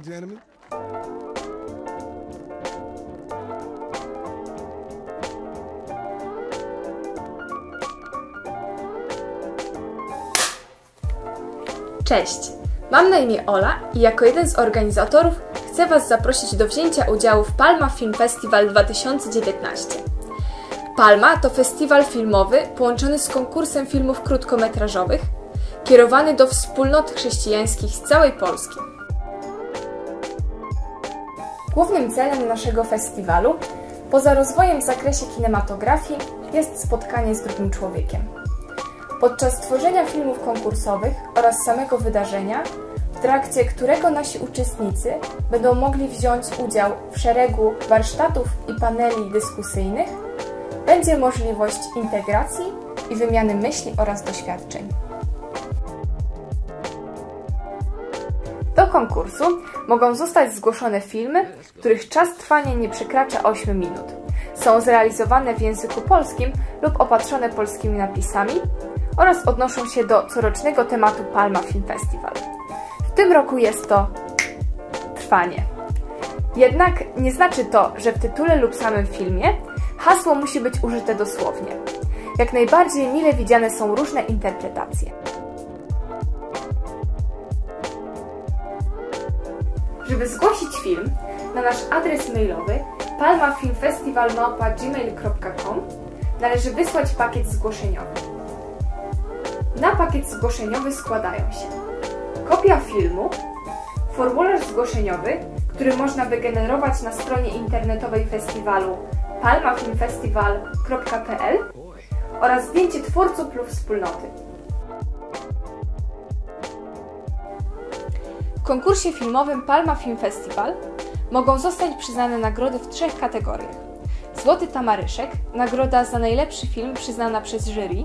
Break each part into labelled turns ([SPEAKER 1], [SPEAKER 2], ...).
[SPEAKER 1] and gentlemen.
[SPEAKER 2] Cześć! Mam na imię Ola i jako jeden z organizatorów chcę Was zaprosić do wzięcia udziału w Palma Film Festival 2019. Palma to festiwal filmowy połączony z konkursem filmów krótkometrażowych, kierowany do wspólnot chrześcijańskich z całej Polski. Głównym celem naszego festiwalu, poza rozwojem w zakresie kinematografii, jest spotkanie z drugim człowiekiem. Podczas tworzenia filmów konkursowych oraz samego wydarzenia, w trakcie którego nasi uczestnicy będą mogli wziąć udział w szeregu warsztatów i paneli dyskusyjnych, będzie możliwość integracji i wymiany myśli oraz doświadczeń. Konkursu mogą zostać zgłoszone filmy, których czas trwania nie przekracza 8 minut. Są zrealizowane w języku polskim lub opatrzone polskimi napisami oraz odnoszą się do corocznego tematu Palma Film Festival. W tym roku jest to trwanie. Jednak nie znaczy to, że w tytule lub samym filmie hasło musi być użyte dosłownie. Jak najbardziej mile widziane są różne interpretacje. Żeby zgłosić film, na nasz adres mailowy palmafilmfestival.gmail.com należy wysłać pakiet zgłoszeniowy. Na pakiet zgłoszeniowy składają się kopia filmu, formularz zgłoszeniowy, który można wygenerować na stronie internetowej festiwalu palmafilmfestival.pl oraz zdjęcie twórców lub wspólnoty. Konkursie filmowym Palma Film Festival mogą zostać przyznane nagrody w trzech kategoriach. Złoty Tamaryszek, nagroda za najlepszy film przyznana przez jury,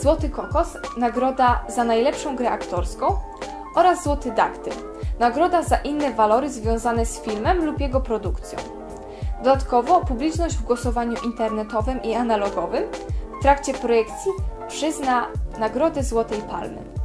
[SPEAKER 2] Złoty Kokos, nagroda za najlepszą grę aktorską oraz Złoty Daktyl, nagroda za inne walory związane z filmem lub jego produkcją. Dodatkowo publiczność w głosowaniu internetowym i analogowym w trakcie projekcji przyzna Nagrodę Złotej Palmy.